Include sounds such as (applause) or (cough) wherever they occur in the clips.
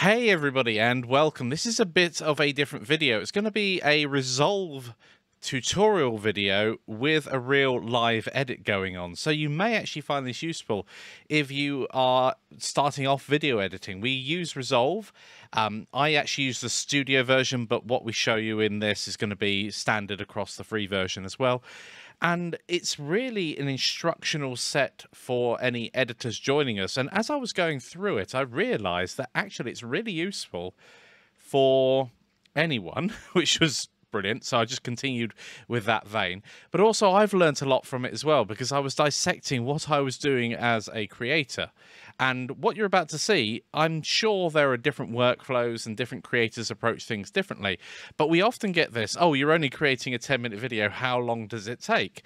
Hey everybody and welcome. This is a bit of a different video. It's going to be a Resolve tutorial video with a real live edit going on. So you may actually find this useful if you are starting off video editing. We use Resolve. Um, I actually use the studio version, but what we show you in this is going to be standard across the free version as well. And it's really an instructional set for any editors joining us. And as I was going through it, I realized that actually it's really useful for anyone, (laughs) which was brilliant. So I just continued with that vein. But also, I've learned a lot from it as well because I was dissecting what I was doing as a creator. And what you're about to see, I'm sure there are different workflows and different creators approach things differently. But we often get this oh, you're only creating a 10 minute video. How long does it take?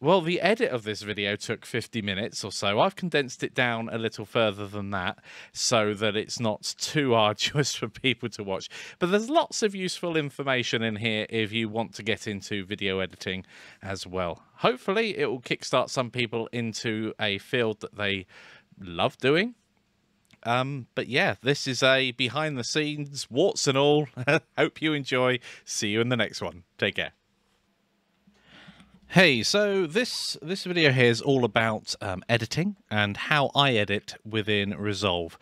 Well, the edit of this video took 50 minutes or so. I've condensed it down a little further than that so that it's not too (laughs) arduous for people to watch. But there's lots of useful information in here if you want to get into video editing as well. Hopefully, it will kickstart some people into a field that they love doing. Um, but yeah, this is a behind the scenes, warts and all. (laughs) Hope you enjoy. See you in the next one. Take care. Hey, so this this video here is all about um, editing and how I edit within Resolve.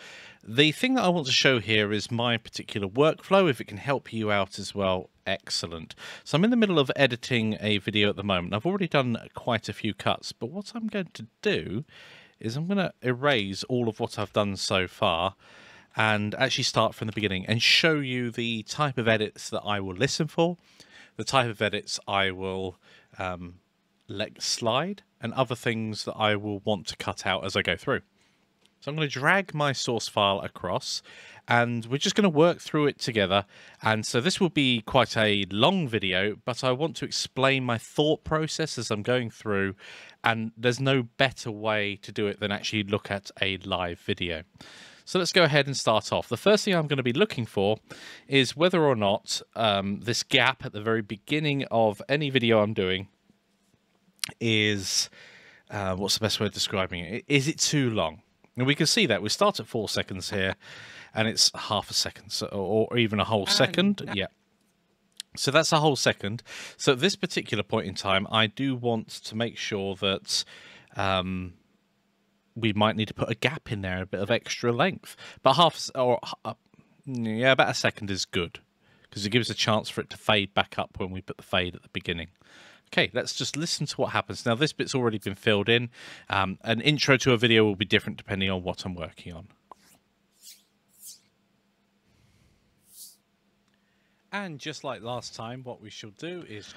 The thing that I want to show here is my particular workflow. If it can help you out as well, excellent. So I'm in the middle of editing a video at the moment. I've already done quite a few cuts, but what I'm going to do is I'm going to erase all of what I've done so far and actually start from the beginning and show you the type of edits that I will listen for, the type of edits I will um, let slide, and other things that I will want to cut out as I go through. So I'm going to drag my source file across and we're just going to work through it together. And so this will be quite a long video, but I want to explain my thought process as I'm going through. And there's no better way to do it than actually look at a live video. So let's go ahead and start off. The first thing I'm going to be looking for is whether or not um, this gap at the very beginning of any video I'm doing is uh, what's the best way of describing it? Is it too long? And we can see that we start at four seconds here, and it's half a second, so, or even a whole second. Yeah. So that's a whole second. So at this particular point in time, I do want to make sure that um, we might need to put a gap in there, a bit of extra length. But half or uh, yeah, about a second is good because it gives a chance for it to fade back up when we put the fade at the beginning. Okay, let's just listen to what happens. Now, this bit's already been filled in. Um, an intro to a video will be different depending on what I'm working on. And just like last time, what we shall do is...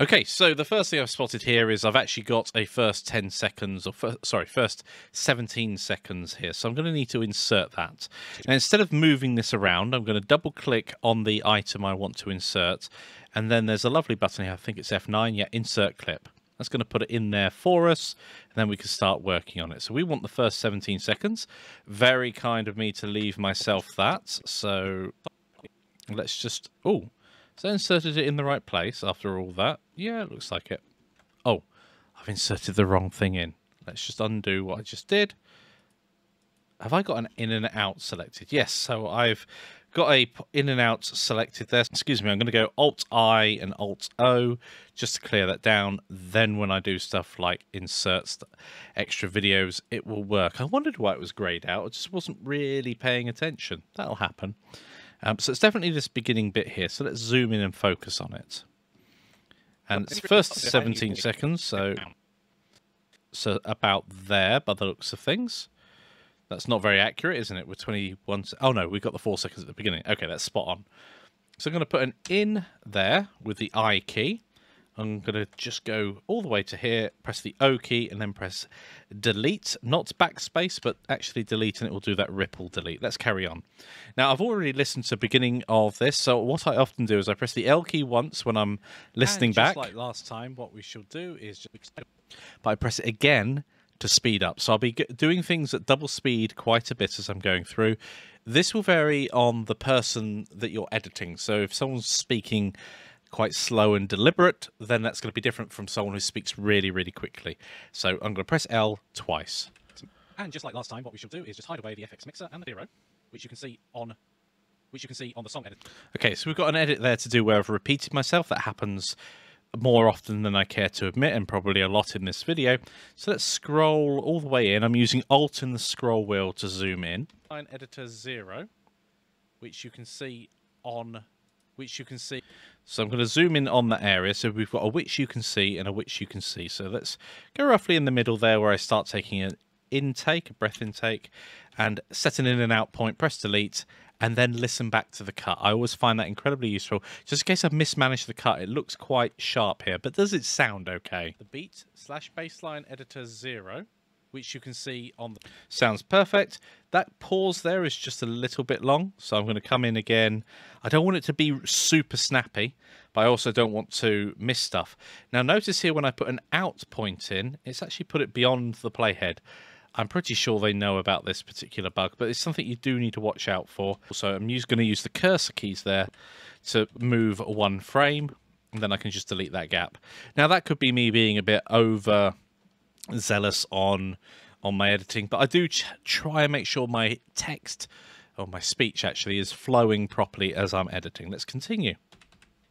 Okay, so the first thing I've spotted here is I've actually got a first 10 seconds, or first, sorry, first 17 seconds here. So I'm going to need to insert that. And instead of moving this around, I'm going to double click on the item I want to insert. And then there's a lovely button here, I think it's F9, yeah, insert clip. That's going to put it in there for us, and then we can start working on it. So we want the first 17 seconds. Very kind of me to leave myself that. So let's just... Oh, so I inserted it in the right place after all that. Yeah, it looks like it. Oh, I've inserted the wrong thing in. Let's just undo what I just did. Have I got an in and out selected? Yes, so I've got a in and out selected there. Excuse me, I'm going to go Alt I and Alt O just to clear that down. Then when I do stuff like inserts extra videos, it will work. I wondered why it was grayed out. I just wasn't really paying attention. That'll happen. Um, so it's definitely this beginning bit here. So let's zoom in and focus on it. And it's first 17 seconds, so so about there by the looks of things. That's not very accurate, isn't it? With 21... Oh, no, we've got the four seconds at the beginning. Okay, that's spot on. So I'm going to put an in there with the I key. I'm going to just go all the way to here, press the O key, and then press delete. Not backspace, but actually delete, and it will do that ripple delete. Let's carry on. Now, I've already listened to the beginning of this, so what I often do is I press the L key once when I'm listening back. like last time, what we shall do is just... But I press it again to speed up. So I'll be doing things at double speed quite a bit as I'm going through. This will vary on the person that you're editing. So if someone's speaking quite slow and deliberate, then that's going to be different from someone who speaks really, really quickly. So I'm going to press L twice. And just like last time, what we should do is just hide away the FX mixer and the zero, which you can see on which you can see on the song edit. Okay, so we've got an edit there to do where I've repeated myself. That happens more often than I care to admit, and probably a lot in this video. So let's scroll all the way in. I'm using Alt and the scroll wheel to zoom in. Line editor zero, which you can see on, which you can see. So I'm going to zoom in on that area. So we've got a which you can see and a which you can see. So let's go roughly in the middle there where I start taking an intake, a breath intake, and set an in and out point, press delete, and then listen back to the cut. I always find that incredibly useful. Just in case I've mismanaged the cut, it looks quite sharp here, but does it sound okay? The beat slash bassline editor zero, which you can see on the... Sounds perfect. That pause there is just a little bit long, so I'm going to come in again. I don't want it to be super snappy, but I also don't want to miss stuff. Now notice here when I put an out point in, it's actually put it beyond the playhead. I'm pretty sure they know about this particular bug, but it's something you do need to watch out for. So I'm going to use the cursor keys there to move one frame, and then I can just delete that gap. Now that could be me being a bit over zealous on on my editing, but I do try and make sure my text or my speech actually is flowing properly as I'm editing. Let's continue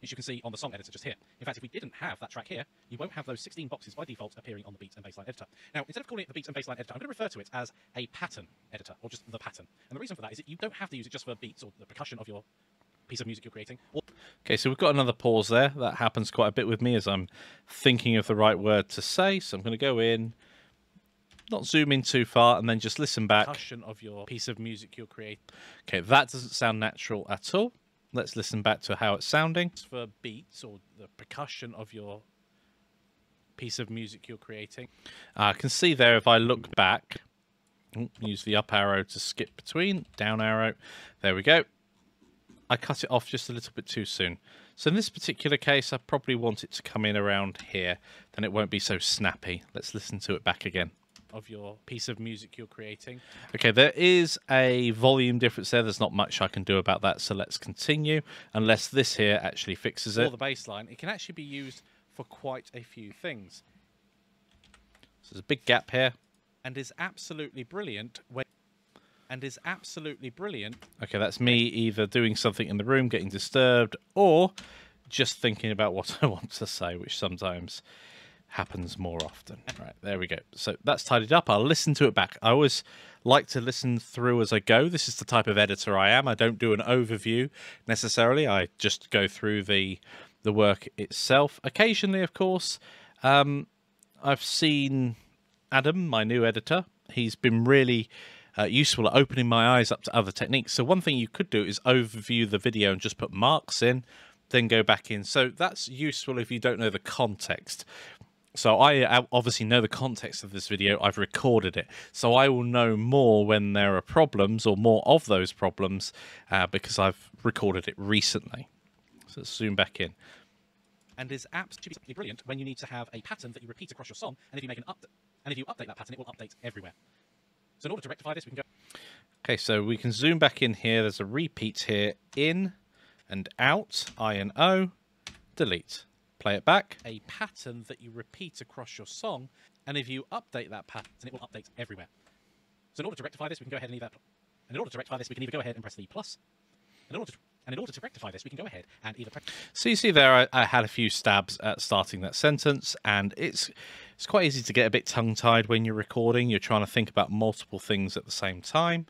as you can see on the song editor just here. In fact, if we didn't have that track here, you won't have those 16 boxes by default appearing on the beats and bassline editor. Now, instead of calling it the beats and bassline editor, I'm going to refer to it as a pattern editor, or just the pattern. And the reason for that is that you don't have to use it just for beats or the percussion of your piece of music you're creating. Okay, so we've got another pause there. That happens quite a bit with me as I'm thinking of the right word to say. So I'm going to go in, not zoom in too far, and then just listen back. Percussion of your piece of music you're creating. Okay, that doesn't sound natural at all. Let's listen back to how it's sounding. For beats or the percussion of your piece of music you're creating. I can see there if I look back, use the up arrow to skip between, down arrow, there we go. I cut it off just a little bit too soon. So in this particular case, I probably want it to come in around here, then it won't be so snappy. Let's listen to it back again of your piece of music you're creating. Okay, there is a volume difference there. There's not much I can do about that, so let's continue. Unless this here actually fixes it. For the bass line, it can actually be used for quite a few things. So there's a big gap here, and is absolutely brilliant when and is absolutely brilliant. Okay, that's me either doing something in the room, getting disturbed, or just thinking about what (laughs) I want to say, which sometimes happens more often. (laughs) Right, there we go. So that's tidied up. I'll listen to it back. I always like to listen through as I go. This is the type of editor I am. I don't do an overview necessarily. I just go through the the work itself. Occasionally, of course, um, I've seen Adam, my new editor. He's been really uh, useful at opening my eyes up to other techniques. So one thing you could do is overview the video and just put marks in, then go back in. So that's useful if you don't know the context. So I obviously know the context of this video. I've recorded it. So I will know more when there are problems or more of those problems uh, because I've recorded it recently. So let's zoom back in. And is absolutely brilliant when you need to have a pattern that you repeat across your song. And if you make an update, and if you update that pattern, it will update everywhere. So in order to rectify this, we can go. Okay, so we can zoom back in here. There's a repeat here. In and out. I and O. Delete play it back, a pattern that you repeat across your song, and if you update that pattern, it will update everywhere. So in order to rectify this, we can go ahead and either, and in order to rectify this, we can either go ahead and press the plus, and in order to, and in order to rectify this, we can go ahead and either. So you see there, I, I had a few stabs at starting that sentence, and it's it's quite easy to get a bit tongue-tied when you're recording. You're trying to think about multiple things at the same time.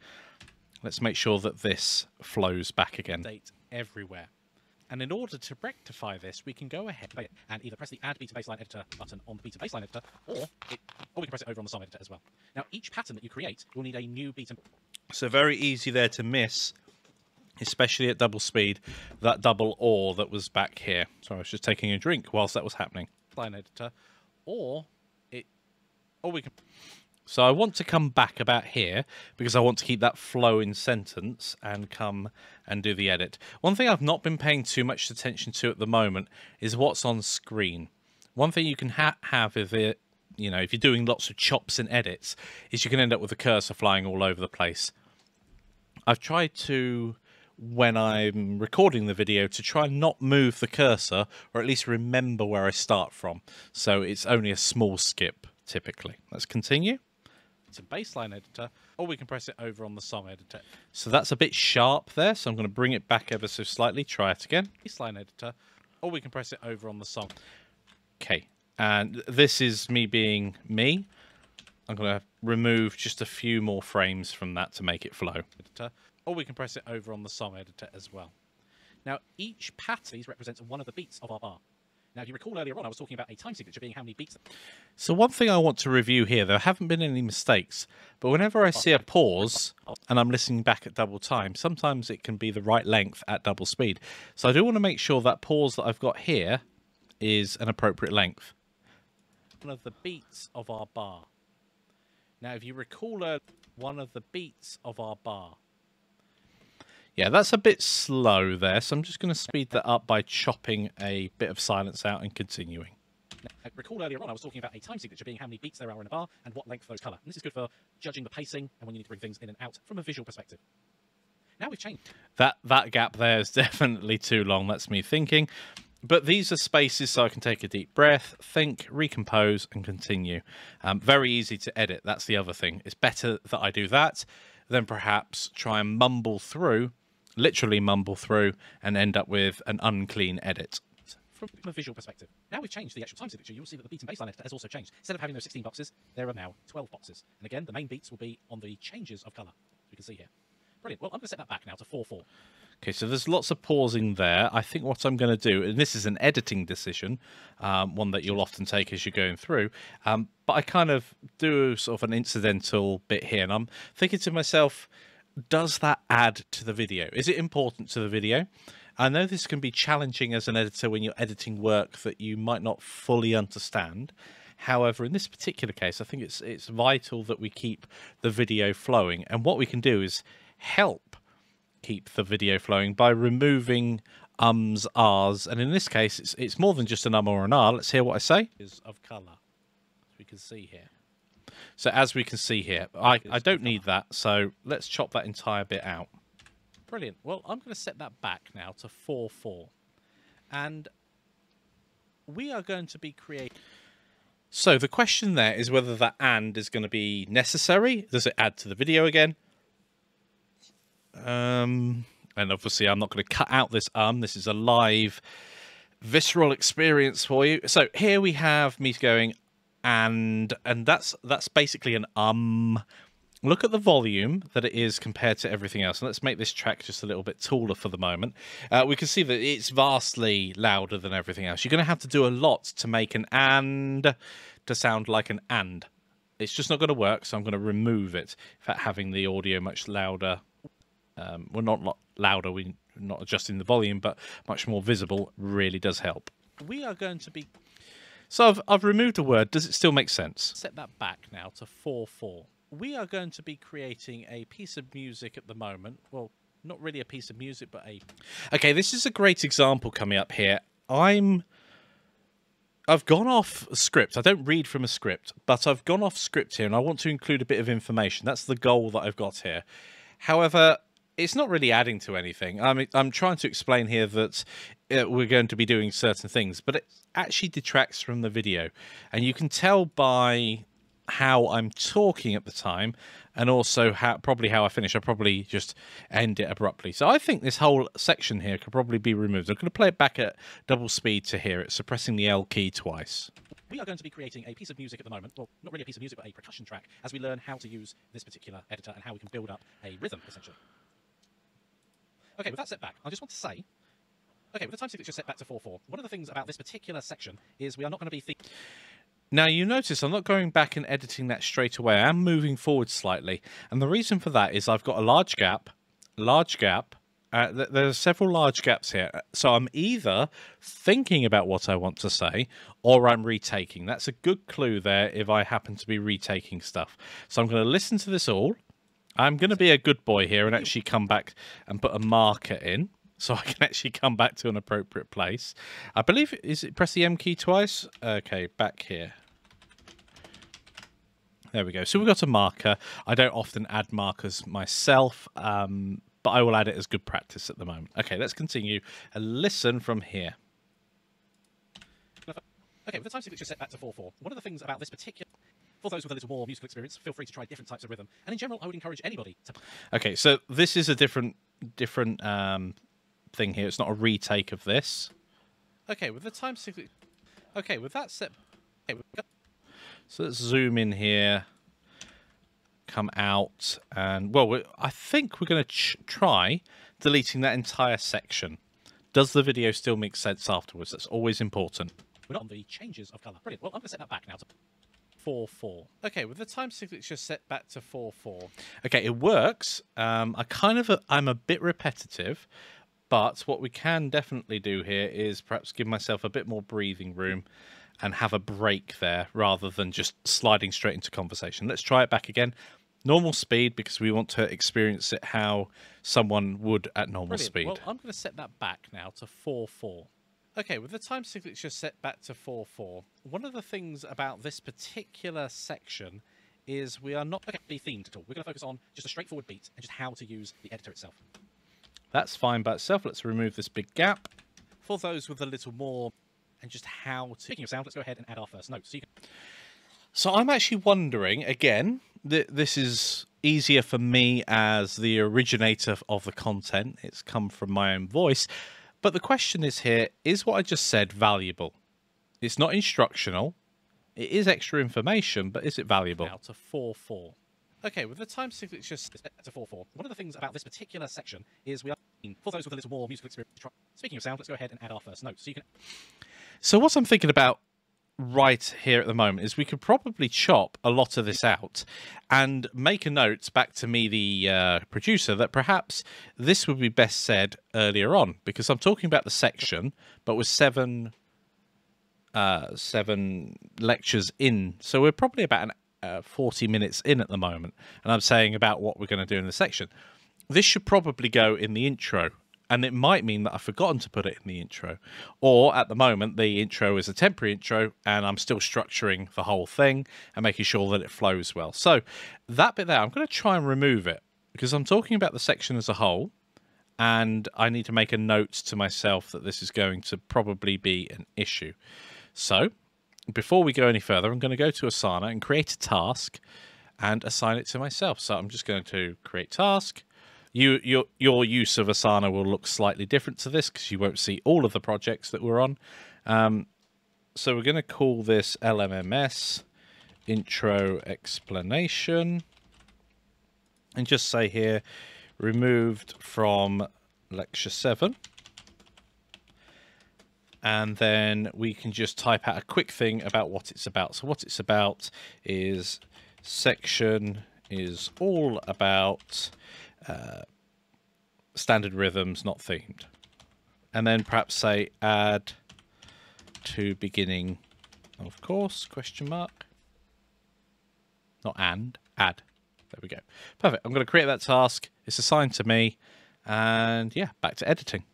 Let's make sure that this flows back again. Date Everywhere. And in order to rectify this, we can go ahead and either press the Add Beat to Bassline Editor button on the Beat to Bassline Editor, or, it, or we can press it over on the Song Editor as well. Now, each pattern that you create will need a new beat. So very easy there to miss, especially at double speed, that double or that was back here. So I was just taking a drink whilst that was happening. Line Editor, or it, or we can so I want to come back about here because I want to keep that flow in sentence and come and do the edit. One thing I've not been paying too much attention to at the moment is what's on screen. One thing you can ha have if it, you know, if you're doing lots of chops and edits, is you can end up with the cursor flying all over the place. I've tried to, when I'm recording the video, to try and not move the cursor, or at least remember where I start from. So it's only a small skip, typically. Let's continue. It's a bassline editor, or we can press it over on the song editor. So that's a bit sharp there, so I'm going to bring it back ever so slightly. Try it again. Bassline editor, or we can press it over on the song. Okay, and this is me being me. I'm going to remove just a few more frames from that to make it flow. Editor, or we can press it over on the song editor as well. Now, each pattern represents one of the beats of our bar. Now, if you recall earlier on, I was talking about a time signature being how many beats. So one thing I want to review here, there haven't been any mistakes, but whenever I see a pause and I'm listening back at double time, sometimes it can be the right length at double speed. So I do want to make sure that pause that I've got here is an appropriate length. One of the beats of our bar. Now, if you recall one of the beats of our bar, yeah, that's a bit slow there, so I'm just going to speed that up by chopping a bit of silence out and continuing. Now, recall earlier on I was talking about a time signature being how many beats there are in a bar and what length those colour. And this is good for judging the pacing and when you need to bring things in and out from a visual perspective. Now we've changed. That that gap there is (laughs) definitely too long. That's me thinking. But these are spaces so I can take a deep breath, think, recompose, and continue. Um, very easy to edit. That's the other thing. It's better that I do that than perhaps try and mumble through literally mumble through and end up with an unclean edit. From a visual perspective. Now we've changed the actual time signature, you'll see that the beat and bassline editor has also changed. Instead of having those 16 boxes, there are now 12 boxes. And again, the main beats will be on the changes of colour, as we can see here. Brilliant. Well, I'm going to set that back now to 4-4. Okay, so there's lots of pausing there. I think what I'm going to do, and this is an editing decision, um, one that you'll often take as you're going through, um, but I kind of do sort of an incidental bit here, and I'm thinking to myself, does that add to the video? Is it important to the video? I know this can be challenging as an editor when you're editing work that you might not fully understand. However, in this particular case, I think it's it's vital that we keep the video flowing. And what we can do is help keep the video flowing by removing ums, ahs, and in this case, it's it's more than just an um or an ah. Let's hear what I say. Is of color, as we can see here. So as we can see here, I, I don't need that, so let's chop that entire bit out. Brilliant. Well, I'm going to set that back now to 4-4. And we are going to be creating... So the question there is whether that and is going to be necessary. Does it add to the video again? Um, and obviously I'm not going to cut out this um. This is a live visceral experience for you. So here we have me going and and that's that's basically an um look at the volume that it is compared to everything else. And let's make this track just a little bit taller for the moment. Uh, we can see that it's vastly louder than everything else. You're going to have to do a lot to make an and to sound like an and. It's just not going to work, so I'm going to remove it. In having the audio much louder, um, well, not louder, we're not adjusting the volume, but much more visible really does help. We are going to be so I've, I've removed a word. Does it still make sense? Set that back now to 4-4. We are going to be creating a piece of music at the moment. Well, not really a piece of music, but a... Okay, this is a great example coming up here. I'm... I've gone off script. I don't read from a script, but I've gone off script here and I want to include a bit of information. That's the goal that I've got here. However, it's not really adding to anything. I mean, I'm trying to explain here that uh, we're going to be doing certain things, but it actually detracts from the video. And you can tell by how I'm talking at the time and also how probably how I finish. I'll probably just end it abruptly. So I think this whole section here could probably be removed. I'm going to play it back at double speed to hear it, suppressing the L key twice. We are going to be creating a piece of music at the moment. Well, not really a piece of music, but a percussion track as we learn how to use this particular editor and how we can build up a rhythm, essentially. Okay, with that set back, I just want to say, okay, with the time signature set back to 4-4, one of the things about this particular section is we are not going to be... Now, you notice I'm not going back and editing that straight away. I'm moving forward slightly. And the reason for that is I've got a large gap, large gap, uh, th there are several large gaps here. So I'm either thinking about what I want to say or I'm retaking. That's a good clue there if I happen to be retaking stuff. So I'm going to listen to this all. I'm going to be a good boy here and actually come back and put a marker in so I can (laughs) actually come back to an appropriate place. I believe, is it press the M key twice? Okay, back here. There we go. So we've got a marker. I don't often add markers myself, um, but I will add it as good practice at the moment. Okay, let's continue and listen from here. Okay, with the time signature set back to 4-4, one of the things about this particular... For those with a little more musical experience, feel free to try different types of rhythm. And in general, I would encourage anybody to. Okay, so this is a different different um, thing here. It's not a retake of this. Okay, with the time. Okay, with that set. Okay, so let's zoom in here. Come out and well, I think we're going to try deleting that entire section. Does the video still make sense afterwards? That's always important. We're not on the changes of colour. Brilliant. Well, I'm going to set that back now 4 4. Okay, with the time signature set back to 4 4. Okay, it works. Um, I kind of, I'm a bit repetitive, but what we can definitely do here is perhaps give myself a bit more breathing room and have a break there rather than just sliding straight into conversation. Let's try it back again. Normal speed because we want to experience it how someone would at normal Brilliant. speed. Well, I'm going to set that back now to 4 4. Okay, with the time signature set back to 4 4, one of the things about this particular section is we are not going to be themed at all. We're going to focus on just a straightforward beat and just how to use the editor itself. That's fine by itself. Let's remove this big gap. For those with a little more and just how to... Speaking of sound, let's go ahead and add our first note. So, can... so I'm actually wondering, again, th this is easier for me as the originator of the content. It's come from my own voice. But the question is here, is what I just said valuable? It's not instructional. It is extra information, but is it valuable? Now to 4-4. Okay, with the time signature set to 4-4, one of the things about this particular section is we are, for those with a little more musical experience, speaking of sound, let's go ahead and add our first note. So you can... So what I'm thinking about right here at the moment is we could probably chop a lot of this out and make a note back to me, the uh, producer, that perhaps this would be best said earlier on because I'm talking about the section, but with seven uh, seven lectures in, so we're probably about an, uh, 40 minutes in at the moment, and I'm saying about what we're going to do in the section. This should probably go in the intro and it might mean that I've forgotten to put it in the intro. Or at the moment, the intro is a temporary intro, and I'm still structuring the whole thing and making sure that it flows well. So that bit there, I'm going to try and remove it because I'm talking about the section as a whole, and I need to make a note to myself that this is going to probably be an issue. So before we go any further, I'm going to go to Asana and create a task and assign it to myself. So I'm just going to create task you, your, your use of Asana will look slightly different to this because you won't see all of the projects that we're on. Um, so we're going to call this LMMS intro explanation. And just say here removed from lecture 7 and then we can just type out a quick thing about what it's about. So what it's about is section is all about uh, standard rhythms, not themed. And then perhaps say add to beginning of course, question mark. Not and, add. There we go. Perfect. I'm going to create that task. It's assigned to me. And yeah, back to editing.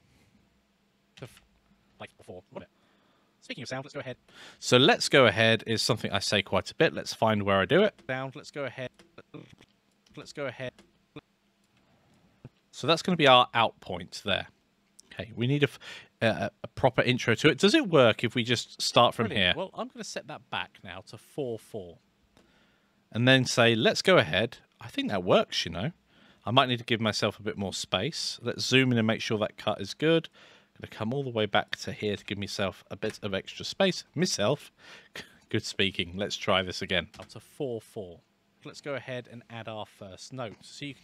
Like before. Speaking of sound, let's go ahead. So let's go ahead is something I say quite a bit. Let's find where I do it. Sound, let's go ahead. Let's go ahead. So that's going to be our out point there. Okay, we need a, a, a, proper intro to it. Does it work if we just start from Brilliant. here? Well, I'm going to set that back now to 4-4. And then say, let's go ahead. I think that works, you know. I might need to give myself a bit more space. Let's zoom in and make sure that cut is good. I'm going to come all the way back to here to give myself a bit of extra space. Myself. (laughs) Good speaking. Let's try this again. Up to 4-4. Let's go ahead and add our first note. So you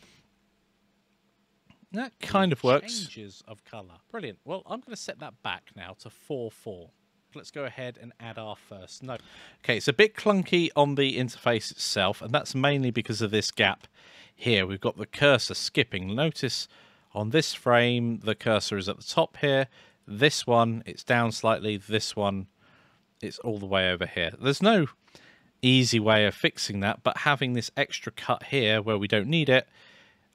that kind of works. Changes of color. Brilliant. Well, I'm going to set that back now to 4-4. Let's go ahead and add our first note. Okay, it's a bit clunky on the interface itself, and that's mainly because of this gap here. We've got the cursor skipping. Notice on this frame, the cursor is at the top here. This one, it's down slightly. This one, it's all the way over here. There's no easy way of fixing that, but having this extra cut here where we don't need it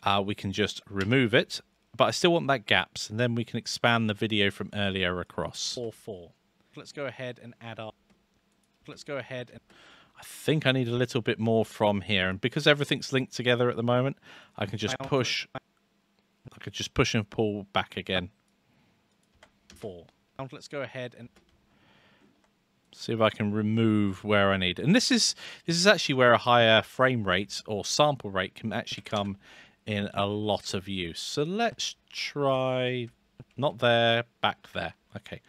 uh, we can just remove it. But I still want that gaps, and then we can expand the video from earlier across. 4, 4. Let's go ahead and add our... Let's go ahead and... I think I need a little bit more from here. And because everything's linked together at the moment, I can just push... I could just push and pull back again. 4. Let's go ahead and... See if I can remove where I need. And this is this is actually where a higher frame rate or sample rate can actually come in a lot of use. So let's try not there, back there. Okay.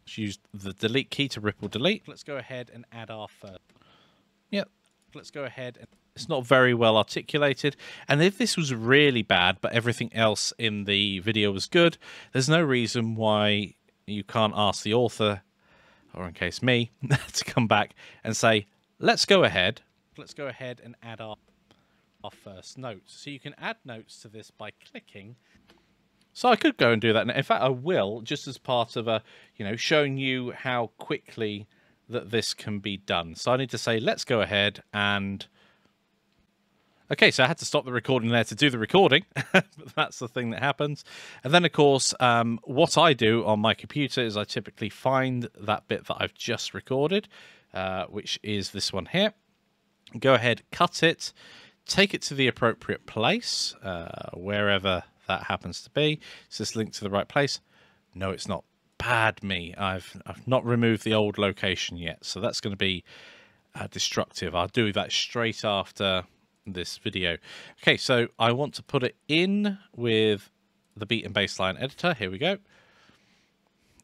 Let's use the delete key to ripple delete. Let's go ahead and add our first. Yep. Let's go ahead and it's not very well articulated. And if this was really bad, but everything else in the video was good, there's no reason why you can't ask the author, or in case me, (laughs) to come back and say, let's go ahead. Let's go ahead and add our, our first notes. So you can add notes to this by clicking. So I could go and do that. In fact, I will, just as part of a, you know, showing you how quickly that this can be done. So I need to say, let's go ahead and Okay, so I had to stop the recording there to do the recording. (laughs) That's the thing that happens. And then, of course, um, what I do on my computer is I typically find that bit that I've just recorded, uh, which is this one here. Go ahead, cut it, take it to the appropriate place, uh, wherever that happens to be. Is this linked to the right place? No, it's not. Bad me. I've, I've not removed the old location yet, so that's going to be uh, destructive. I'll do that straight after this video. Okay, so I want to put it in with the beat and bassline editor. Here we go.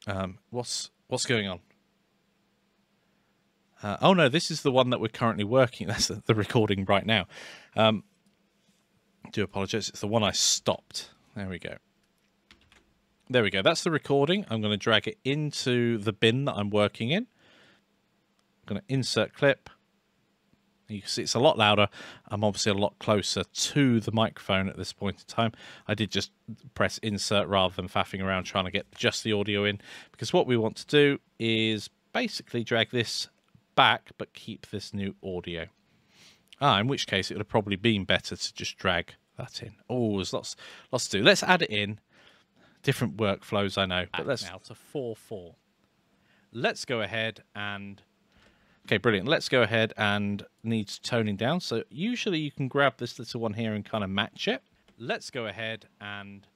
Um, what's what's going on? Uh, oh no, this is the one that we're currently working. (laughs) That's the, the recording right now. Um, do apologize. It's the one I stopped. There we go. There we go. That's the recording. I'm going to drag it into the bin that I'm working in. I'm going to insert clip. You can see it's a lot louder. I'm obviously a lot closer to the microphone at this point in time. I did just press insert rather than faffing around trying to get just the audio in because what we want to do is basically drag this back but keep this new audio. Ah, in which case it would have probably been better to just drag that in. Oh, there's lots, lots to do. Let's add it in. Different workflows, I know, but let's now to four four. Let's go ahead and Okay, brilliant. Let's go ahead and needs toning down. So usually you can grab this little one here and kind of match it. Let's go ahead and...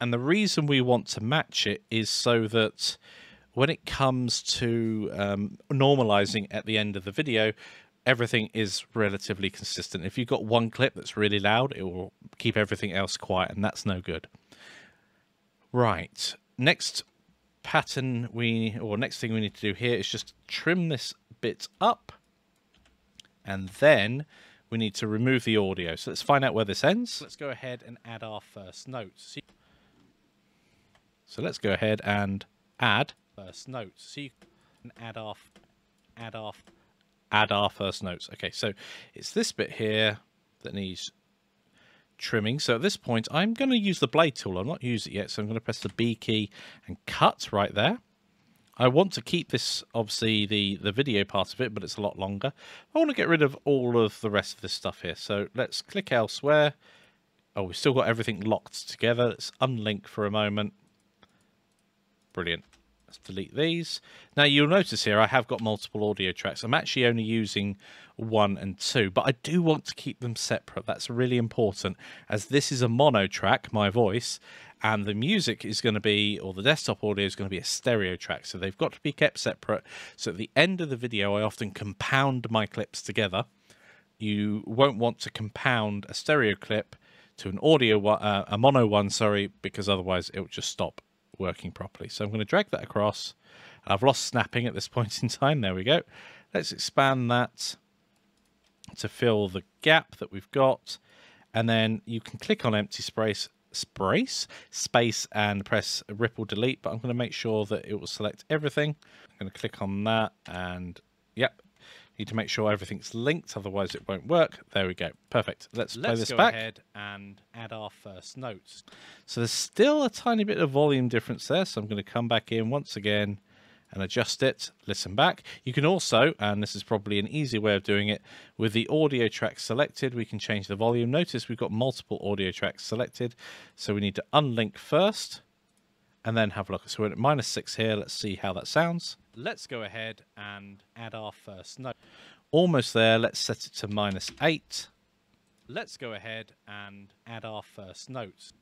And the reason we want to match it is so that when it comes to um, normalizing at the end of the video, everything is relatively consistent. If you've got one clip that's really loud, it will keep everything else quiet, and that's no good. Right. Next pattern we, or next thing we need to do here is just trim this bit up. And then we need to remove the audio. So let's find out where this ends. Let's go ahead and add our first notes. So let's go ahead and add first notes. So you can add off, add off, add our first notes. Okay, so it's this bit here that needs trimming. So at this point, I'm going to use the blade tool. I've not used it yet, so I'm going to press the B key and cut right there. I want to keep this, obviously, the, the video part of it, but it's a lot longer. I want to get rid of all of the rest of this stuff here. So let's click elsewhere. Oh, we've still got everything locked together. Let's unlink for a moment. Brilliant. Let's delete these. Now you'll notice here I have got multiple audio tracks. I'm actually only using one and two, but I do want to keep them separate. That's really important as this is a mono track, my voice, and the music is going to be, or the desktop audio is going to be a stereo track. So they've got to be kept separate. So at the end of the video, I often compound my clips together. You won't want to compound a stereo clip to an audio, uh, a mono one, sorry, because otherwise it will just stop working properly. So I'm going to drag that across. I've lost snapping at this (laughs) point in time. There we go. Let's expand that to fill the gap that we've got. And then you can click on empty space, space, space and press ripple delete. But I'm going to make sure that it will select everything. I'm going to click on that and yep, Need to make sure everything's linked, otherwise it won't work. There we go. Perfect. Let's, Let's play this go back. ahead and add our first notes. So there's still a tiny bit of volume difference there, so I'm going to come back in once again and adjust it, listen back. You can also, and this is probably an easy way of doing it, with the audio track selected, we can change the volume. Notice we've got multiple audio tracks selected, so we need to unlink first and then have a look. So we're at minus six here. Let's see how that sounds. Let's go ahead and add our first note. Almost there. Let's set it to minus eight. Let's go ahead and add our first notes.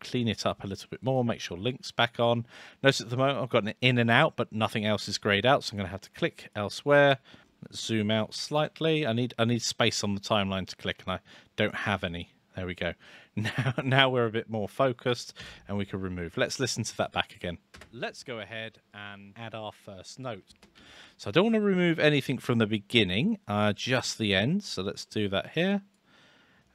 clean it up a little bit more, make sure link's back on. Notice at the moment I've got an in and out, but nothing else is grayed out, so I'm going to have to click elsewhere. Let's zoom out slightly. I need I need space on the timeline to click, and I don't have any. There we go. (laughs) Now, now we're a bit more focused and we can remove. Let's listen to that back again. Let's go ahead and add our first note. So I don't want to remove anything from the beginning, uh, just the end. So let's do that here.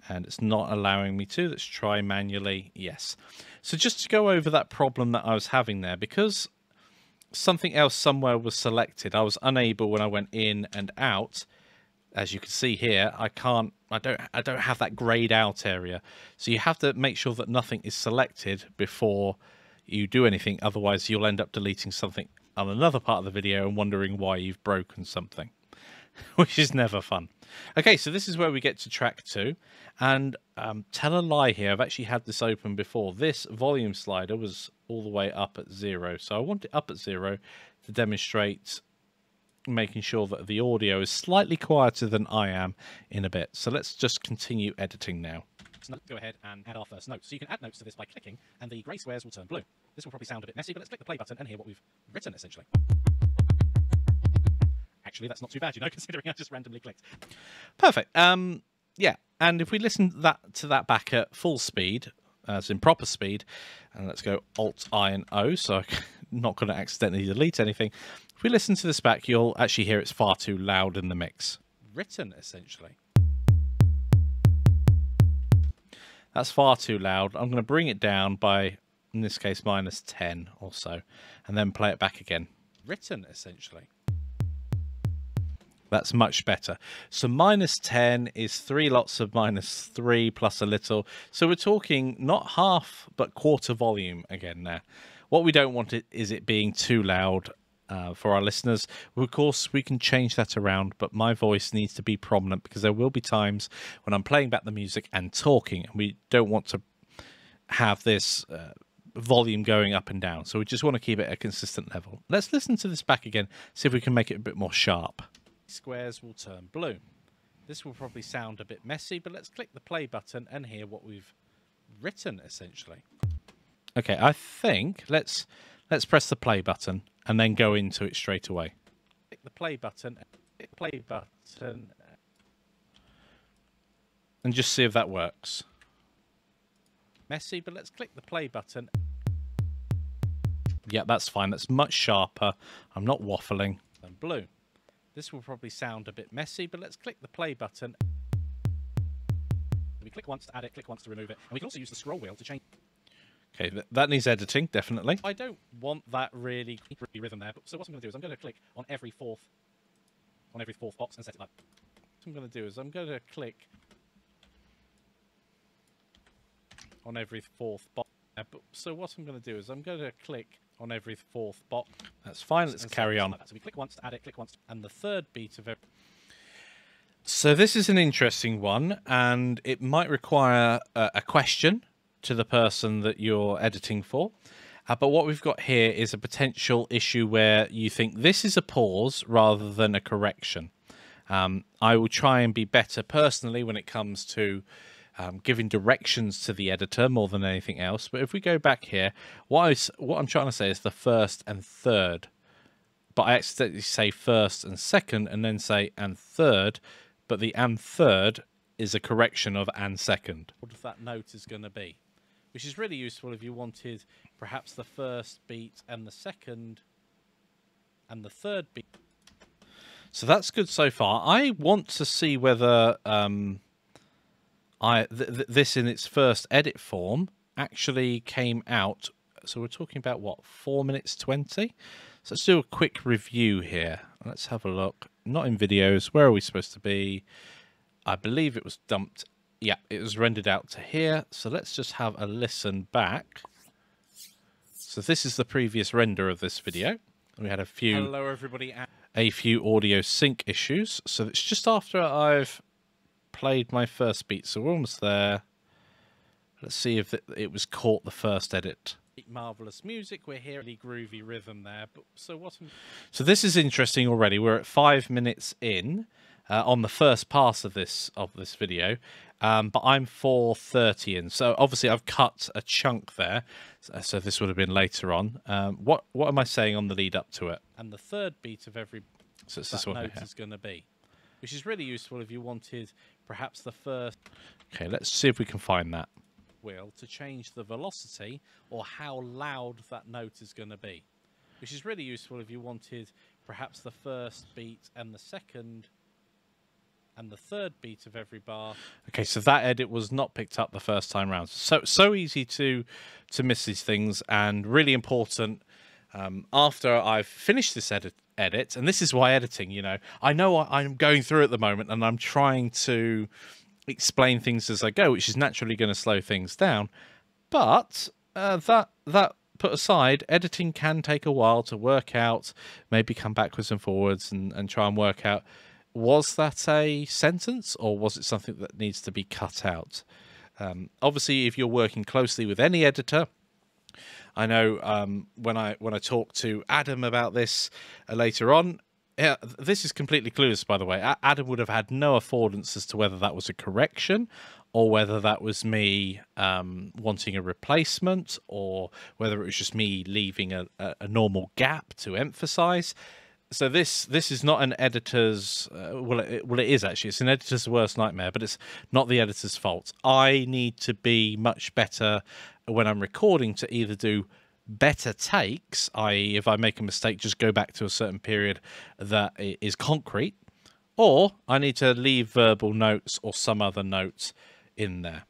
And it's not allowing me to. Let's try manually. Yes. So just to go over that problem that I was having there, because something else somewhere was selected, I was unable when I went in and out as you can see here, I can't, I don't, I don't have that grayed out area. So you have to make sure that nothing is selected before you do anything. Otherwise, you'll end up deleting something on another part of the video and wondering why you've broken something, (laughs) which is never fun. Okay, so this is where we get to track two. And um, tell a lie here, I've actually had this open before. This volume slider was all the way up at zero. So I want it up at zero to demonstrate making sure that the audio is slightly quieter than I am in a bit. So let's just continue editing now. So go ahead and add our first note. So you can add notes to this by clicking, and the grey squares will turn blue. This will probably sound a bit messy, but let's click the play button and hear what we've written, essentially. Actually, that's not too bad, you know, (laughs) considering I just randomly clicked. Perfect. Um, yeah, and if we listen that to that back at full speed, as in proper speed, and let's go Alt I and O, so I'm not going to accidentally delete anything. If we listen to this back, you'll actually hear it's far too loud in the mix. Written, essentially. That's far too loud. I'm going to bring it down by, in this case, minus 10 or so, and then play it back again. Written, essentially. That's much better. So minus 10 is three lots of minus 3 plus a little. So we're talking not half, but quarter volume again there. What we don't want it is it being too loud uh, for our listeners. Of course, we can change that around, but my voice needs to be prominent because there will be times when I'm playing back the music and talking, and we don't want to have this uh, volume going up and down. So we just want to keep it at a consistent level. Let's listen to this back again, see if we can make it a bit more sharp. Squares will turn blue. This will probably sound a bit messy, but let's click the play button and hear what we've written, essentially. Okay, I think let's let's press the play button and then go into it straight away. Click the play button, play button, and just see if that works. Messy, but let's click the play button. Yeah, that's fine. That's much sharper. I'm not waffling. And blue. This will probably sound a bit messy, but let's click the play button. We click once to add it, click once to remove it, and we can also use the scroll wheel to change. Okay, th that needs editing, definitely. I don't want that really rhythm there, but so what I'm going to do is I'm going to click on every fourth on every fourth box and set it up. What I'm going to do is I'm going to click on every fourth box. So what I'm going to do is I'm going to click on every fourth box. That's fine. Let's carry on. Like so we click once to add it, click once, and the third beat of every. So this is an interesting one, and it might require a, a question to the person that you're editing for. Uh, but what we've got here is a potential issue where you think this is a pause rather than a correction. Um, I will try and be better personally when it comes to um, giving directions to the editor more than anything else. But if we go back here, what, I, what I'm trying to say is the first and third. But I accidentally say first and second and then say and third. But the and third is a correction of and second. What if that note is going to be which is really useful if you wanted perhaps the first beat and the second and the third beat. So that's good so far. I want to see whether um, I th th this in its first edit form actually came out. So we're talking about what four minutes twenty. So let's do a quick review here. Let's have a look. Not in videos. Where are we supposed to be? I believe it was dumped yeah, it was rendered out to here. So let's just have a listen back. So this is the previous render of this video. We had a few Hello everybody a few audio sync issues. So it's just after I've played my first beat. So we're almost there. Let's see if it, was caught the first edit. Marvelous music. We're hearing groovy rhythm there. But so what? So this is interesting already. We're at five minutes in. uh, on the first pass of this of this video, um, but I'm 430 in. So obviously I've cut a chunk there. So, so this would have been later on. Um, what what am I saying on the lead up to it? And the third beat of every So it's that this one note here. is going to be, which is really useful if you wanted perhaps the first Okay, let's see if we can find that. wheel to change the velocity or how loud that note is going to be, which is really useful if you wanted perhaps the first beat and the second and the third beat of every bar. Okay, so that edit was not picked up the first time round. So so easy to to miss these things, and really important. Um, after I've finished this edit, edit, and this is why editing. You know, I know I'm going through at the moment, and I'm trying to explain things as I go, which is naturally going to slow things down. But uh, that that put aside, editing can take a while to work out. Maybe come backwards and forwards and, and try and work out was that a sentence or was it something that needs to be cut out? Um, obviously, if you're working closely with any editor, I know um, when I when I talk to Adam about this uh, later on. Yeah, this is completely clueless, by the way. Adam would have had no affordance as to whether that was a correction or whether that was me um, wanting a replacement or whether it was just me leaving a, a normal gap to emphasize so this this is not an editor's uh, well it, well it is actually it's an editor's worst nightmare but it's not the editor's fault i need to be much better when i'm recording to either do better takes i.e if i make a mistake just go back to a certain period that is concrete or i need to leave verbal notes or some other notes in there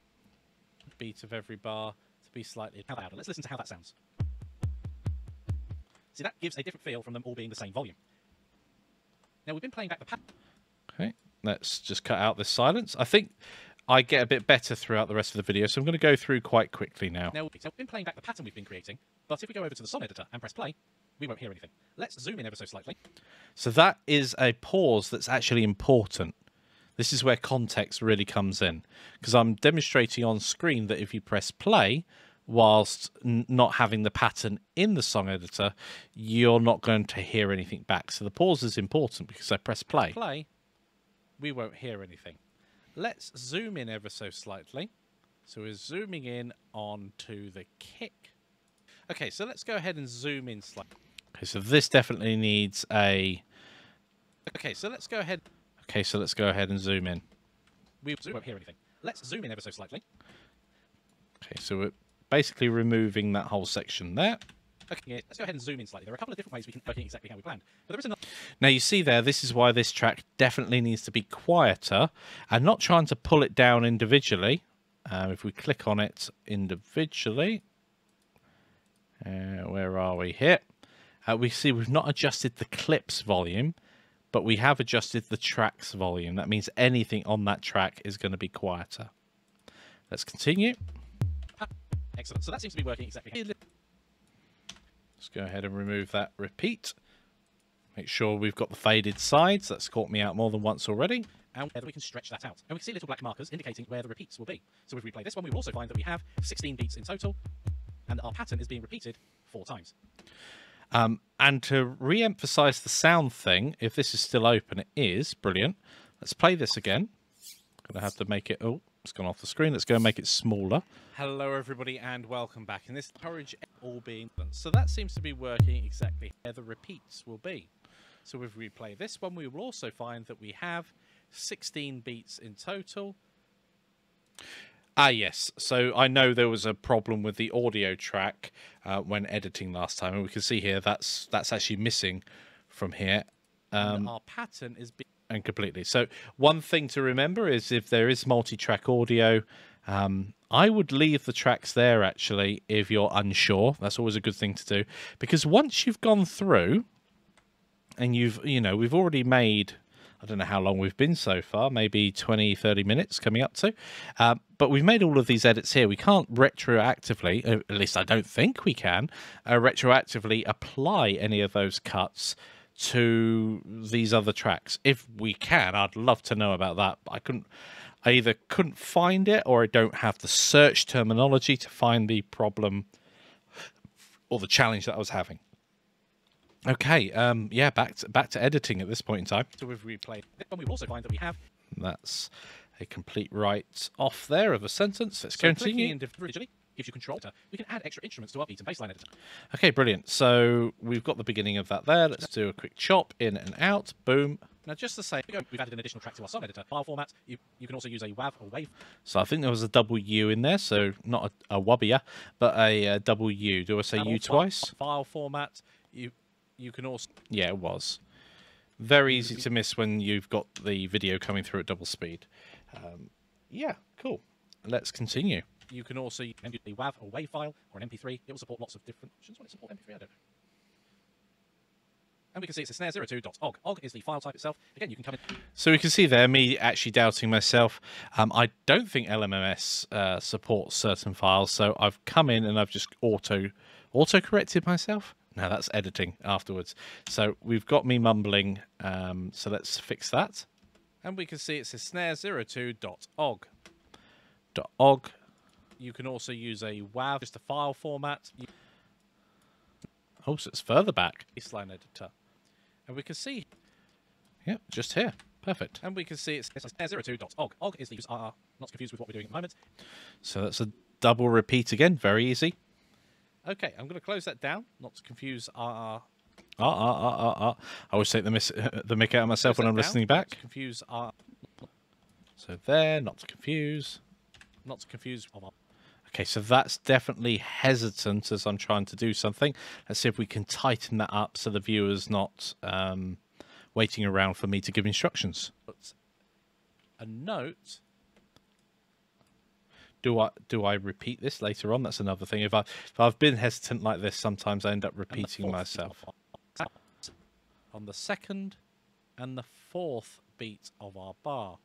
beat of every bar to be slightly louder. Let's listen to how that sounds. See, that gives a different feel from them all being the same volume. Now, we've been playing back the pattern. Okay, let's just cut out this silence. I think I get a bit better throughout the rest of the video, so I'm going to go through quite quickly now. Now, we've been playing back the pattern we've been creating, but if we go over to the song editor and press play, we won't hear anything. Let's zoom in ever so slightly. So that is a pause that's actually important. This is where context really comes in because I'm demonstrating on screen that if you press play whilst n- not having the pattern in the song editor, you're not going to hear anything back. So the pause is important because I press play. Play, we won't hear anything. Let's zoom in ever so slightly. So we're zooming in onto the kick. Okay, so let's go ahead and zoom in slightly. Okay, so this definitely needs a. Okay, so let's go ahead. Okay, so let's go ahead and zoom in. We won't hear anything. Let's zoom in ever so slightly. Okay, so we're basically removing that whole section there. Okay, let's go ahead and zoom in slightly. There are a couple of different ways we can exactly how we planned, but there is another. Now you see there, this is why this track definitely needs to be quieter and not trying to pull it down individually. Um, if we click on it individually, uh, where are we here? Uh, we see we've not adjusted the clips volume, but we have adjusted the tracks volume. That means anything on that track is going to be quieter. Let's continue. Excellent. So that seems to be working exactly. Let's go ahead and remove that repeat. Make sure we've got the faded sides. That's caught me out more than once already. And whether we can stretch that out. And we can see little black markers indicating where the repeats will be. So if we play this one, we will also find that we have 16 beats in total, and our pattern is being repeated four times. Um, and to re-emphasize the sound thing, if this is still open, it is brilliant. Let's play this again. Gonna have to make it. Oh, it's gone off the screen. Let's go and make it smaller. Hello, everybody, and welcome back. In this courage all being so that seems to be working exactly where the repeats will be. So if we play this one, we will also find that we have 16 beats in total. Ah, yes. So I know there was a problem with the audio track uh, when editing last time, and we can see here that's that's actually missing from here. and our pattern is being and completely. So one thing to remember is if there is multi-track audio, um, I would leave the tracks there actually if you're unsure. That's always a good thing to do because once you've gone through and you've you know we've already made I don't know how long we've been so far, maybe 20, 30 minutes coming up to. Um, but we've made all of these edits here. We can't retroactively, uh, at least I don't think we can, uh, retroactively apply any of those cuts to these other tracks. If we can, I'd love to know about that. But I couldn't. I either couldn't find it or I don't have the search terminology to find the problem or the challenge that I was having. Okay, um, yeah, back to, back to editing at this point in time. So we've replayed it, but we also find that we have That's a complete right off there of a sentence. Let's so continue. individually gives you control. We can add extra instruments to our beat and bassline editor. Okay, brilliant. So we've got the beginning of that there. Let's do a quick chop in and out. Boom. Now, just to say, we've added an additional track to our song editor file format. You, you can also use a WAV or WAVE. So I think there was a double U in there, so not a, a but a, double U. Do I say U twice? File format. You you can also Yeah, it was. Very easy to miss when you've got the video coming through at double speed. Um, yeah, cool. Let's continue. You can also use a WAV or WAV file or an MP3. It will support lots of different options. Will it support MP3? I don't know. And we can see it's a snare02.og. Og is the file type itself. Again, you can come in. So we can see there me actually doubting myself. Um, I don't think LMMS uh, supports certain files, so I've come in and I've just auto auto corrected myself. Now that's editing afterwards. So we've got me mumbling. Um, so let's fix that. And we can see it's a snare02.og. .og. You can also use a WAV, just a file format. You Oh, so it's further back. bassline editor. And we can see Yep, just here. Perfect. and we can see it's, it's a snare02.og. Og is the use RR, not confused with what we're doing at the moment. So that's a double repeat again. Very easy. Okay, I'm going to close that down, not to confuse RR. Ah, ah, ah, ah, ah. I always take the miss, (laughs) the mick out of myself when I'm down, listening not back. to confuse RR, So there, not to confuse. not to confuse our Okay, so that's definitely hesitant as I'm trying to do something. Let's see if we can tighten that up so the viewer's not um, waiting around for me to give instructions. a note. Do I do I repeat this later on? That's another thing. If I if I've been hesitant like this, sometimes I end up repeating myself. beat of our- On the second and the fourth beat of our bar.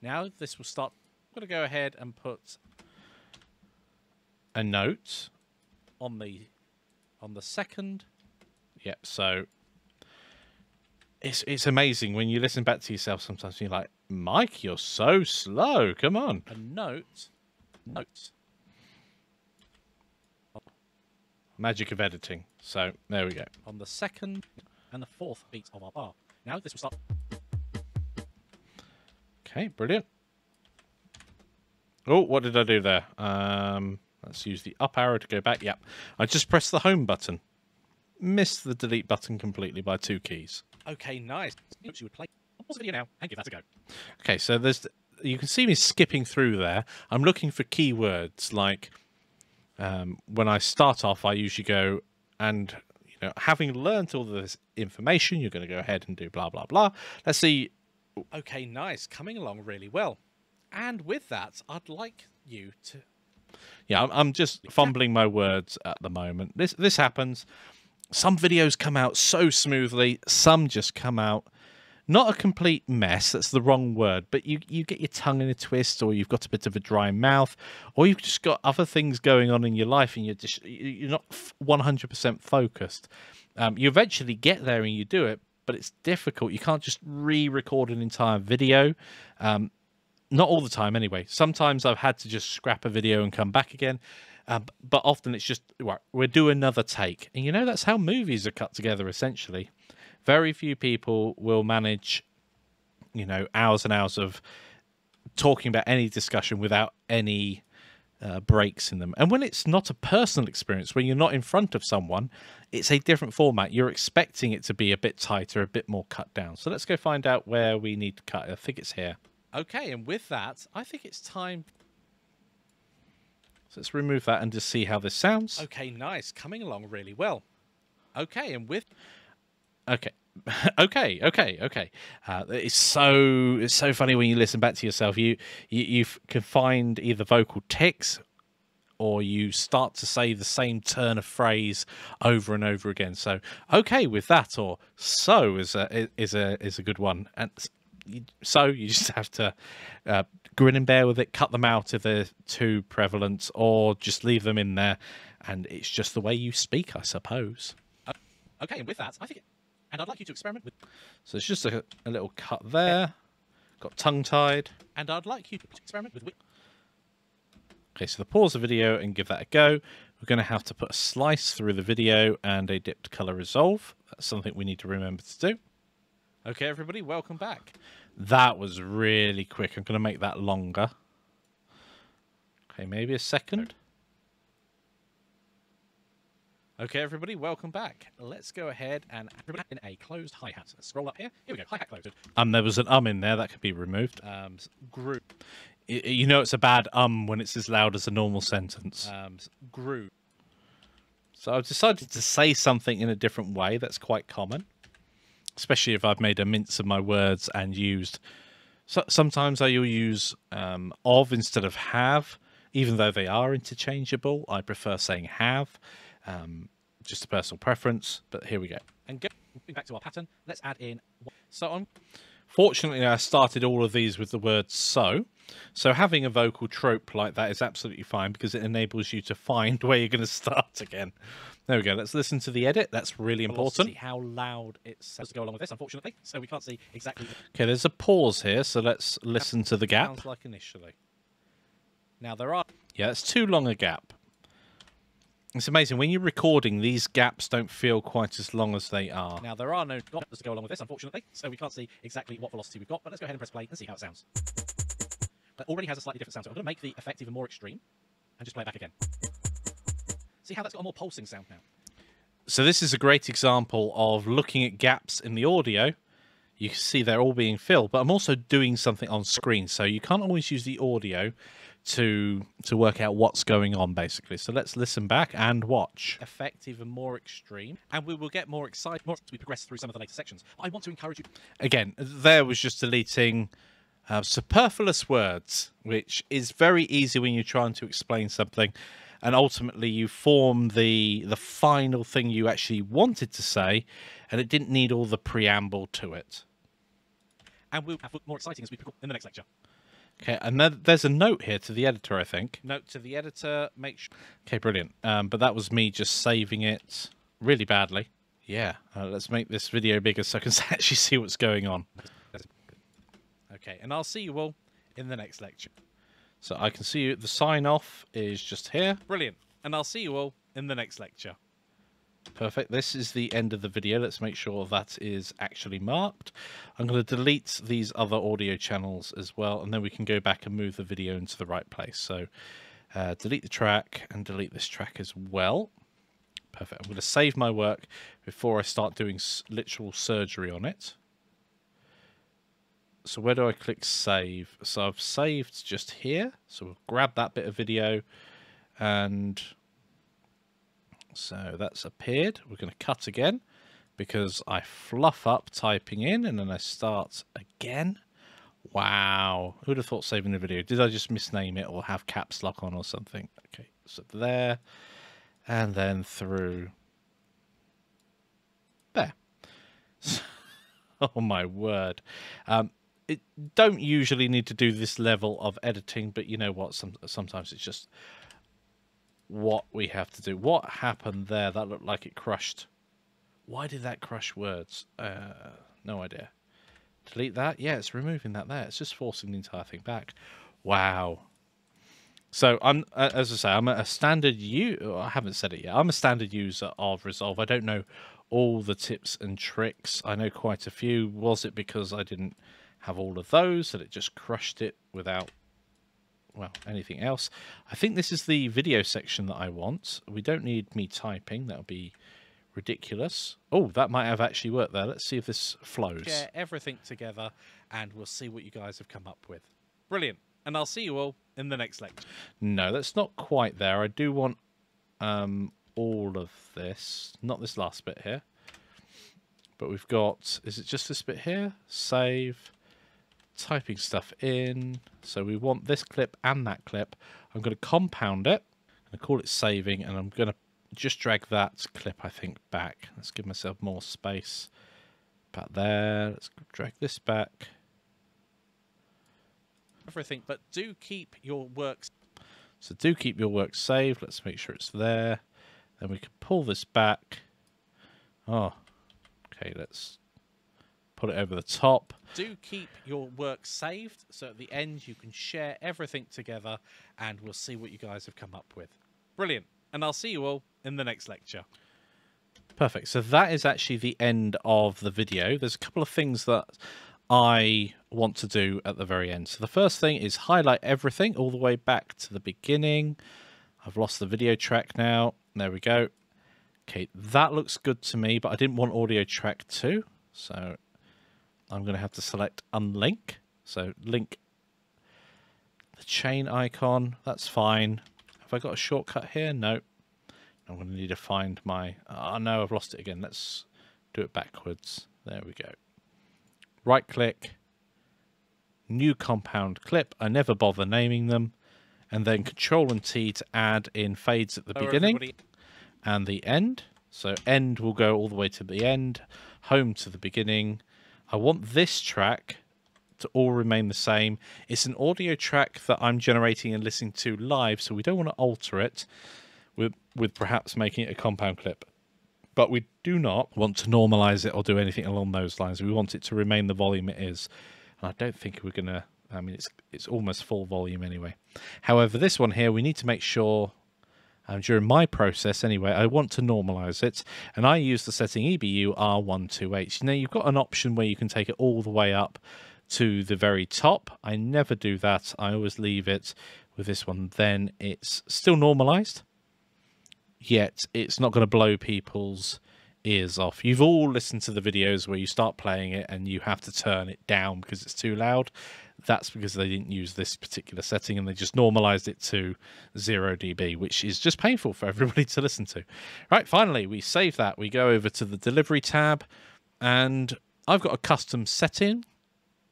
Now this will start. I'm going to go ahead and put A note. on the on the second Yep. So it's it's amazing when you listen back to yourself. Sometimes you're like, Mike, you're so slow. Come on. a note note Magic of editing. So there we go. on the second and the fourth beat of our bar. Now this will start. Okay, brilliant. Oh, what did I do there? Um, let's use the up arrow to go back. Yep. I just pressed the home button. Missed the delete button completely by two keys. Okay, nice. You would play. Pause the video now and give that a go. Okay, so there's you can see me skipping through there. I'm looking for keywords like um, when I start off, I usually go and you know having learnt all this information, you're going to go ahead and do blah blah blah. Let's see. Okay, nice. Coming along really well. And with that, I'd like you to. Yeah, I'm, I'm just fumbling my words at the moment. This this happens. Some videos come out so smoothly, some just come out not a complete mess. That's the wrong word, but you you get your tongue in a twist, or you've got a bit of a dry mouth, or you've just got other things going on in your life, and you're just you're not 100% focused. Um, you eventually get there and you do it, but it's difficult. You can't just re-record an entire video. Um, not all the time anyway. Sometimes i've had to just scrap a video and come back again uh, but often it's just right, we'll do another take. And you know that's how movies are cut together essentially. Very few people will manage you know hours and hours of talking about any discussion without any uh, breaks in them. And when it's not a personal experience when you're not in front of someone it's a different format. You're expecting it to be a bit tighter a bit more cut down. So let's go find out where we need to cut. I think it's here Okay, and with that, I think it's time. So let's remove that and just see how this sounds. Okay, nice. Coming along really well. Okay, and with. Okay. (laughs) okay, okay, okay. Uh, it's so it's so funny when you listen back to yourself. You you you can find either vocal tics or you start to say the same turn of phrase over and over again. So okay with that, or so is a is a is a good one. And so you just have to uh, grin and bear with it, cut them out if they're too prevalent, or just leave them in there. And it's just the way you speak, I suppose. Okay, and with that, I think. And I'd like you to experiment with. So it's just a, a little cut there. Got tongue tied. And I'd like you to experiment with. wi- Okay, so the pause the video and give that a go. We're going to have to put a slice through the video and a dipped color resolve. That's something we need to remember to do. Okay, everybody, welcome back. That was really quick. I'm going to make that longer. Okay, maybe a second. Okay, everybody, welcome back. Let's go ahead and in a closed hi hat. Scroll up here. Here we go. Hi hat closed. Um, there was an um in there that could be removed. Um, group. You know it's a bad um when it's as loud as a normal sentence. Um, group. So I've decided to say something in a different way. That's quite common, especially if I've made a mince of my words and used. So sometimes I will use um, of instead of have, even though they are interchangeable. I prefer saying have. Um, just a personal preference, but here we go. And go back to our pattern. Let's add in so on. Fortunately, I started all of these with the word so. So having a vocal trope like that is absolutely fine because it enables you to find (laughs) where you're going to start again. There we go. Let's listen to the edit. That's really important. See how loud it sounds to go along with this, unfortunately. So we can't see exactly. Okay, there's a pause here, so let's listen to the gap. Sounds like initially. Now there are. Yeah, it's too long a gap. It's amazing when you're recording; these gaps don't feel quite as long as they are. Now there are no dots to go along with this, unfortunately, so we can't see exactly what velocity we've got. But let's go ahead and press play and see how it sounds. That already has a slightly different sound, so I'm going to make the effect even more extreme and just play it back again. See how that's got a more pulsing sound now. So this is a great example of looking at gaps in the audio. You can see they're all being filled, but I'm also doing something on screen, so you can't always use the audio to to work out what's going on basically. So let's listen back and watch. Effect even more extreme, and we will get more excited more as we progress through some of the later sections. I want to encourage you. Again, there was just deleting uh, superfluous words, which is very easy when you're trying to explain something, and ultimately you form the the final thing you actually wanted to say, and it didn't need all the preamble to it. And we'll have more exciting as we progress in the next lecture. Okay, and then there's a note here to the editor, I think. Note to the editor, make sure. Okay, brilliant. Um, but that was me just saving it really badly. Yeah, uh, let's make this video bigger so I can (laughs) actually see what's going on. Okay, and I'll see you all in the next lecture. So I can see you. The sign off is just here. Brilliant. And I'll see you all in the next lecture. Perfect. This is the end of the video. Let's make sure that is actually marked. I'm going to delete these other audio channels as well, and then we can go back and move the video into the right place. So uh, delete the track and delete this track as well. Perfect. I'm going to save my work before I start doing literal surgery on it. So where do I click save? So I've saved just here. So we'll grab that bit of video and so that's appeared. We're going to cut again because I fluff up typing in and then I start again. Wow. Who'd have thought saving the video? Did I just misname it or have caps lock on or something? Okay, so there and then through there. (laughs) oh my word. Um, it don't usually need to do this level of editing, but you know what? Some, sometimes it's just what we have to do. What happened there? That looked like it crushed. Why did that crush words? Uh, no idea. Delete that? Yeah, it's removing that there. It's just forcing the entire thing back. Wow. So I'm, uh, as I say, I'm a standard user. I haven't said it yet. I'm a standard user of Resolve. I don't know all the tips and tricks. I know quite a few. Was it because I didn't have all of those that it just crushed it without well, anything else. I think this is the video section that I want. We don't need me typing. That'll be ridiculous. Oh, that might have actually worked there. Let's see if this flows. Share everything together and we'll see what you guys have come up with. Brilliant. And I'll see you all in the next lecture. No, that's not quite there. I do want um, all of this. Not this last bit here. But we've got... Is it just this bit here? Save typing stuff in. So we want this clip and that clip. I'm going to compound it. To call it saving, and I'm going to just drag that clip, I think, back. Let's give myself more space. Back there. Let's drag this back. Everything, but do keep your works. So do keep your work saved. Let's make sure it's there. Then we can pull this back. Oh, okay. Let's put it over the top. Do keep your work saved so at the end you can share everything together and we'll see what you guys have come up with. Brilliant. And I'll see you all in the next lecture. Perfect. So that is actually the end of the video. There's a couple of things that I want to do at the very end. So the first thing is highlight everything all the way back to the beginning. I've lost the video track now. There we go. Okay, that looks good to me, but I didn't want audio track 2. So I'm going to have to select unlink. So link the chain icon. That's fine. Have I got a shortcut here? No. I'm going to need to find my... Oh, no, I've lost it again. Let's do it backwards. There we go. Right click. New compound clip. I never bother naming them. And then Control and T to add in fades at the Hello, beginning everybody. and the end. So end will go all the way to the end, home to the beginning. I want this track to all remain the same. It's an audio track that I'm generating and listening to live, so we don't want to alter it with, with perhaps making it a compound clip. But we do not want to normalize it or do anything along those lines. We want it to remain the volume it is. And I don't think we're going to, I mean, it's, it's almost full volume anyway. However, this one here, we need to make sure um, during my process anyway, I want to normalize it, and I use the setting EBU R128. Now you've got an option where you can take it all the way up to the very top. I never do that. I always leave it with this one. Then it's still normalized, yet it's not going to blow people's ears off. You've all listened to the videos where you start playing it and you have to turn it down because it's too loud. That's because they didn't use this particular setting and they just normalized it to 0 dB, which is just painful for (laughs) everybody to listen to. Right, finally, we save that. We go over to the delivery tab and I've got a custom setting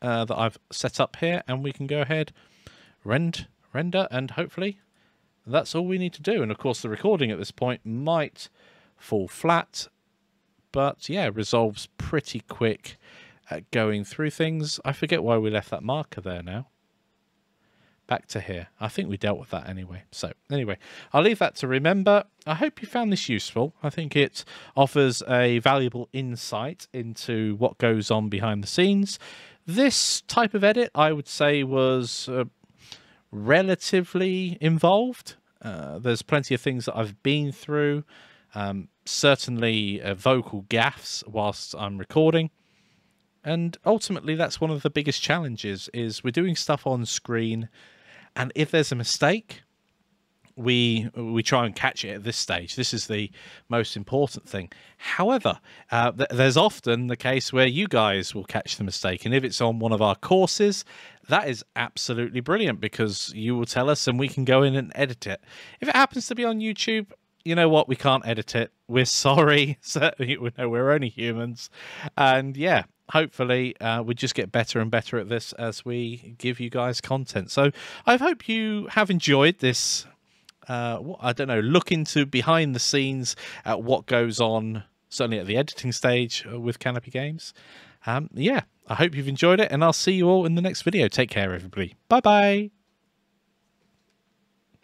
uh, that I've set up here and we can go ahead, rend, render, and hopefully that's all we need to do. And of course, the recording at this point might fall flat, but yeah, resolves pretty quick at going through things. I forget why we left that marker there now. Back to here. I think we dealt with that anyway. So anyway, I'll leave that to remember. I hope you found this useful. I think it offers a valuable insight into what goes on behind the scenes. This type of edit, I would say, was uh, relatively involved. Uh, there's plenty of things that I've been through. Um, certainly uh, vocal gaffs whilst I'm recording. And ultimately, that's one of the biggest challenges is we're doing stuff on screen. And if there's a mistake, we we try and catch it at this stage. This is the most important thing. However, uh, th- there's often the case where you guys will catch the mistake, and if it's on one of our courses, that is absolutely brilliant because you will tell us, and we can go in and edit it. If it happens to be on YouTube, you know what? We can't edit it. We're (laughs) sorry. So, you know, we're only humans, and yeah, hopefully uh, we just get better and better at this as we give you guys content. So I hope you have enjoyed this uh, I don't know, look into behind the scenes at what goes on, certainly at the editing stage uh, with Canopy Games. Um, yeah, I hope you've enjoyed it, and I'll see you all in the next video. Take care, everybody. Bye bye.